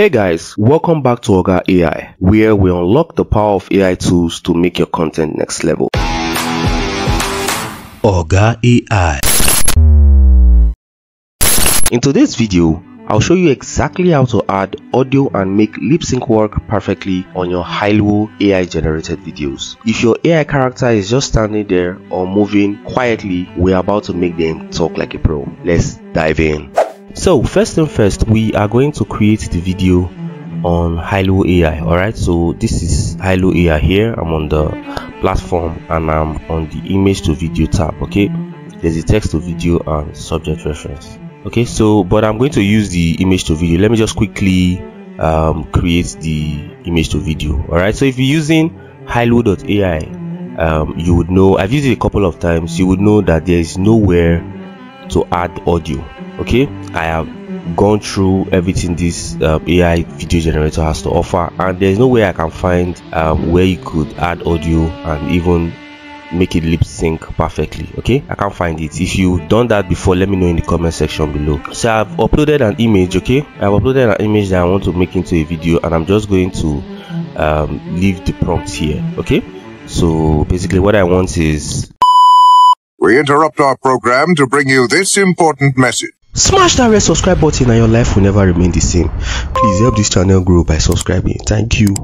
Hey guys, welcome back to Oga AI, where we unlock the power of AI tools to make your content next level. Oga AI. In today's video, I'll show you exactly how to add audio and make lip sync work perfectly on your Hailuo AI generated videos. If your AI character is just standing there or moving quietly, we're about to make them talk like a pro. Let's dive in. So first thing first, we are going to create the video on Hailuo AI. Alright, so this is Hailuo AI here. I'm on the platform and I'm on the image to video tab. Okay, there's a text to video and subject reference okay so but i'm going to use the image to video let me just quickly um, create the image to video all right so if you're using hailuo.ai um, you would know i've used it a couple of times you would know that there is nowhere to add audio okay i have gone through everything this um, ai video generator has to offer and there's no way i can find um, where you could add audio and even make it lip sync perfectly okay? I can't find it. If you've done that before let me know in the comment section below. So i've uploaded an image okay? I've uploaded an image that i want to make into a video and i'm just going to um, leave the prompt here okay? So basically what i want is we interrupt our program to bring you this important message smash that red subscribe button and your life will never remain the same please help this channel grow by subscribing thank you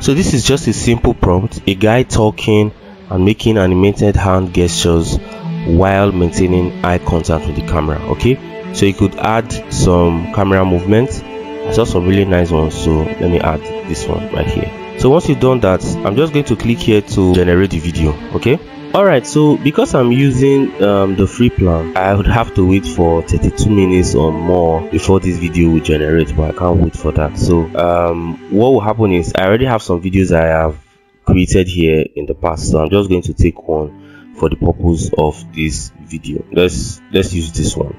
so this is just a simple prompt, a guy talking and making animated hand gestures while maintaining eye contact with the camera, okay? So you could add some camera movement. I saw some really nice ones, so let me add this one right here. So once you've done that, I'm just going to click here to generate the video, okay? Alright, so because I'm using um, the free plan, I would have to wait for 32 minutes or more before this video will generate, but I can't wait for that. So um, what will happen is I already have some videos I have created here in the past, so I'm just going to take one for the purpose of this video. Let's let's use this one.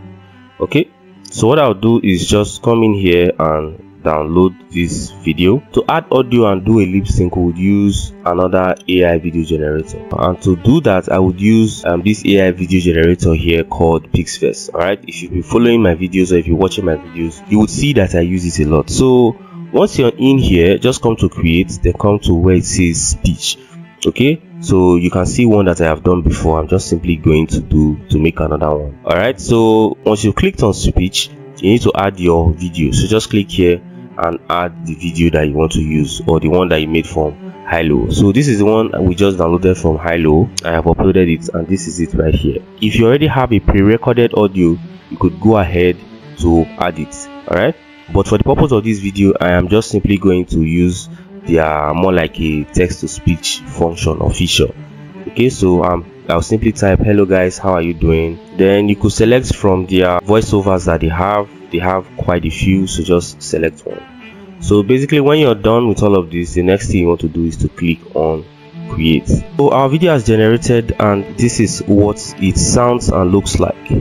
Okay, so what I'll do is just come in here and download this video. To add audio and do a lip sync we would use another ai video generator. And to do that i would use um, this ai video generator here called pixverse. All right if you've been following my videos or if you're watching my videos you would see that i use it a lot. So once you're in here just come to create then come to where it says speech. Okay? So you can see one that i have done before. I'm just simply going to do to make another one. All right so once you clicked on speech you need to add your video. So just click here and add the video that you want to use or the one that you made from Hailuo So this is the one we just downloaded from Hailuo I have uploaded it and this is it right here. If you already have a pre-recorded audio, you could go ahead to add it. Alright. But for the purpose of this video, I am just simply going to use their more like a text-to-speech function or feature. Okay, so um, I'll simply type hello guys, how are you doing? Then you could select from their voiceovers that they have. They have quite a few so just select one. So basically when you're done with all of this the next thing you want to do is to click on create. So our video has generated and this is what it sounds and looks like.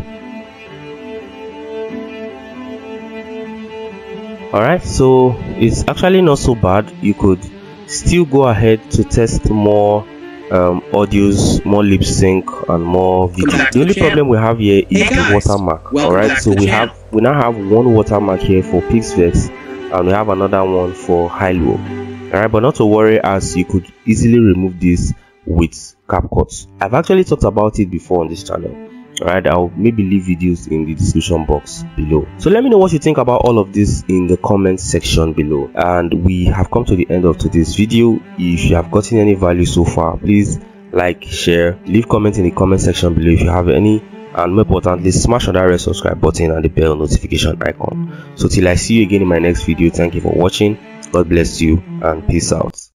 Alright so it's actually not so bad. You could still go ahead to test more um, audios, more lip sync, and more video. The only problem we have here is hey the watermark. Alright, so we have we now have one watermark here for Pixverse and we have another one for Hailuo. Alright, but not to worry as you could easily remove this with CapCut. I've actually talked about it before on this channel alright i'll maybe leave videos in the description box below. So let me know what you think about all of this in the comment section below. And we have come to the end of today's video. If you have gotten any value so far please like share leave comment in the comment section below if you have any. And more importantly smash on that red subscribe button and the bell notification icon. So till i see you again in my next video thank you for watching. God bless you and peace out